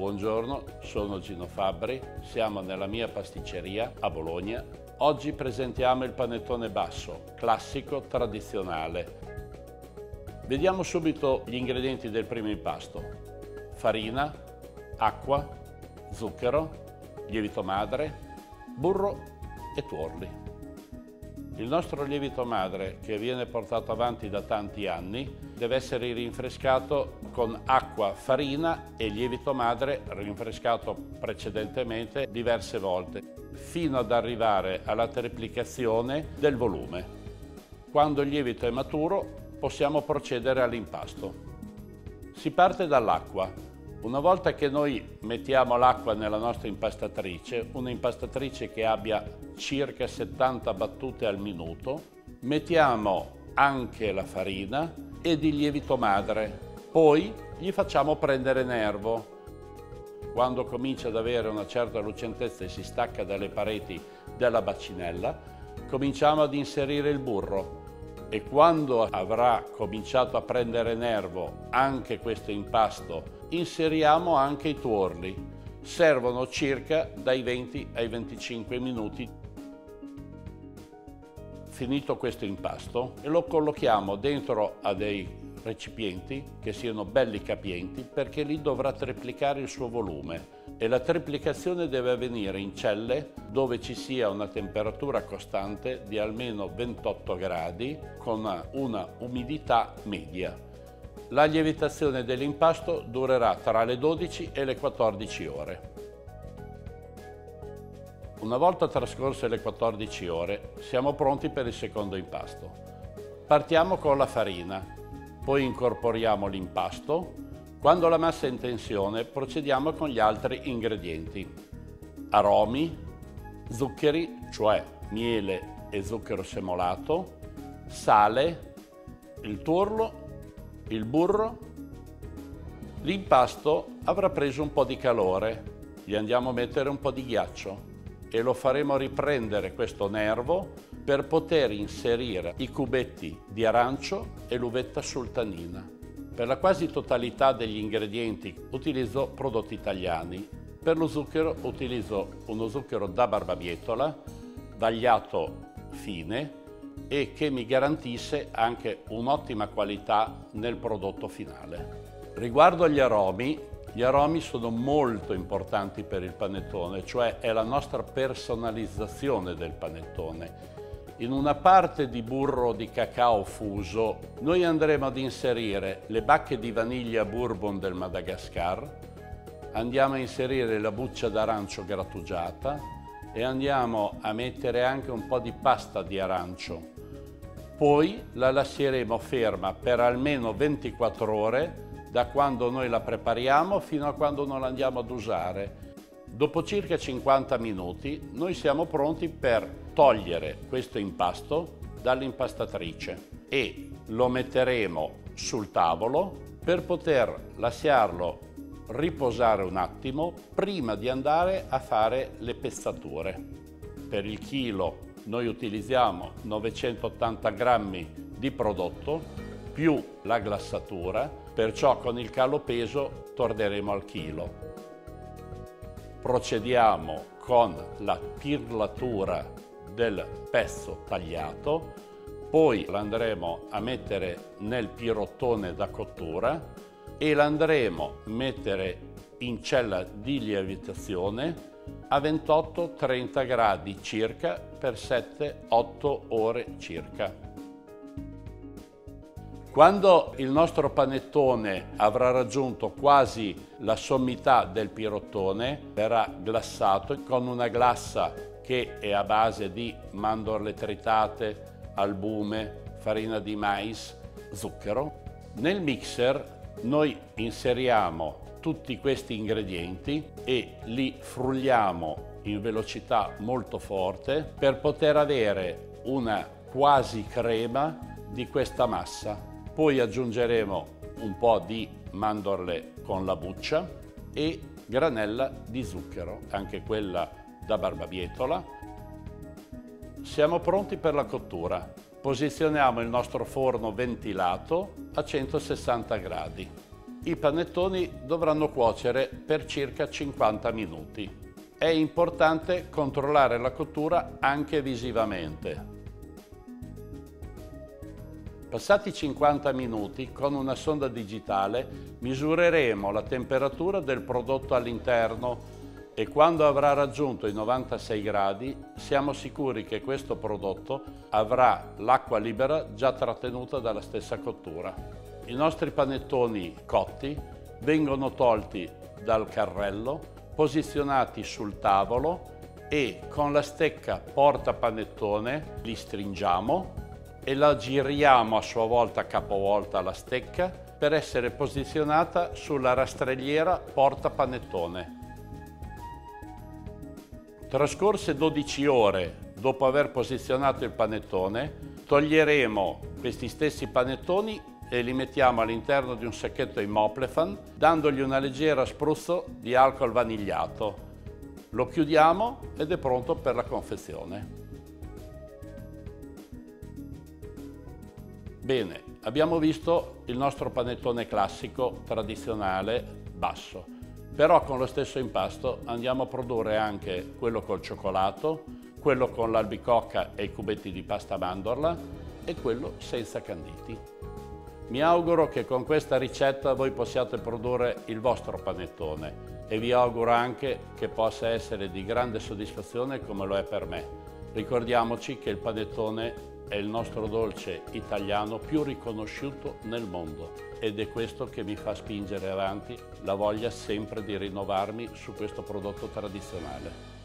Buongiorno, sono Gino Fabbri, siamo nella mia pasticceria a Bologna. Oggi presentiamo il panettone basso, classico, tradizionale. Vediamo subito gli ingredienti del primo impasto. Farina, acqua, zucchero, lievito madre, burro e tuorli. Il nostro lievito madre, che viene portato avanti da tanti anni, deve essere rinfrescato con acqua, farina e lievito madre rinfrescato precedentemente diverse volte, fino ad arrivare alla triplicazione del volume. Quando il lievito è maturo possiamo procedere all'impasto. Si parte dall'acqua. Una volta che noi mettiamo l'acqua nella nostra impastatrice, un'impastatrice che abbia circa 70 battute al minuto, mettiamo anche la farina ed il lievito madre, poi gli facciamo prendere nervo. Quando comincia ad avere una certa lucentezza e si stacca dalle pareti della bacinella, cominciamo ad inserire il burro e quando avrà cominciato a prendere nervo anche questo impasto inseriamo anche i tuorli. Servono circa dai 20 ai 25 minuti. Finito questo impasto lo collochiamo dentro a dei recipienti che siano belli capienti perché lì dovrà triplicare il suo volume e la triplicazione deve avvenire in celle dove ci sia una temperatura costante di almeno 28 gradi con una umidità media. La lievitazione dell'impasto durerà tra le 12 e le 14 ore. Una volta trascorse le 14 ore, siamo pronti per il secondo impasto. Partiamo con la farina, poi incorporiamo l'impasto. Quando la massa è in tensione, procediamo con gli altri ingredienti. Aromi, zuccheri, cioè miele e zucchero semolato, sale, il tuorlo il burro, l'impasto avrà preso un po' di calore, gli andiamo a mettere un po' di ghiaccio e lo faremo riprendere questo nervo per poter inserire i cubetti di arancio e l'uvetta sultanina. Per la quasi totalità degli ingredienti utilizzo prodotti italiani. Per lo zucchero utilizzo uno zucchero da barbabietola, tagliato fine, e che mi garantisse anche un'ottima qualità nel prodotto finale. Riguardo agli aromi, gli aromi sono molto importanti per il panettone, cioè è la nostra personalizzazione del panettone. In una parte di burro di cacao fuso noi andremo ad inserire le bacche di vaniglia bourbon del Madagascar, andiamo a inserire la buccia d'arancio grattugiata, e andiamo a mettere anche un po' di pasta di arancio. Poi la lasceremo ferma per almeno 24 ore da quando noi la prepariamo fino a quando non la andiamo ad usare. Dopo circa 50 minuti noi siamo pronti per togliere questo impasto dall'impastatrice e lo metteremo sul tavolo per poter lasciarlo riposare un attimo prima di andare a fare le pezzature. Per il chilo noi utilizziamo 980 grammi di prodotto più la glassatura, perciò con il calo peso torneremo al chilo. Procediamo con la pirlatura del pezzo tagliato, poi l'andremo a mettere nel pirottone da cottura e l'andremo a mettere in cella di lievitazione a 28-30 gradi circa per 7-8 ore circa. Quando il nostro panettone avrà raggiunto quasi la sommità del pirottone, verrà glassato con una glassa che è a base di mandorle tritate, albume, farina di mais, zucchero. Nel mixer noi inseriamo tutti questi ingredienti e li frulliamo in velocità molto forte per poter avere una quasi crema di questa massa. Poi aggiungeremo un po' di mandorle con la buccia e granella di zucchero, anche quella da barbabietola. Siamo pronti per la cottura. Posizioniamo il nostro forno ventilato a 160 gradi. I panettoni dovranno cuocere per circa 50 minuti. È importante controllare la cottura anche visivamente. Passati 50 minuti, con una sonda digitale misureremo la temperatura del prodotto all'interno e quando avrà raggiunto i 96 gradi siamo sicuri che questo prodotto avrà l'acqua libera già trattenuta dalla stessa cottura. I nostri panettoni cotti vengono tolti dal carrello, posizionati sul tavolo e con la stecca porta panettone li stringiamo e la giriamo a sua volta capovolta la stecca per essere posizionata sulla rastrelliera porta panettone. Trascorse 12 ore dopo aver posizionato il panettone, toglieremo questi stessi panettoni e li mettiamo all'interno di un sacchetto Imoplefan dandogli una leggera spruzzo di alcol vanigliato. Lo chiudiamo ed è pronto per la confezione. Bene, abbiamo visto il nostro panettone classico, tradizionale, basso. Però con lo stesso impasto andiamo a produrre anche quello col cioccolato, quello con l'albicocca e i cubetti di pasta mandorla e quello senza canditi. Mi auguro che con questa ricetta voi possiate produrre il vostro panettone e vi auguro anche che possa essere di grande soddisfazione come lo è per me. Ricordiamoci che il panettone è il nostro dolce italiano più riconosciuto nel mondo ed è questo che mi fa spingere avanti la voglia sempre di rinnovarmi su questo prodotto tradizionale.